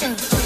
do.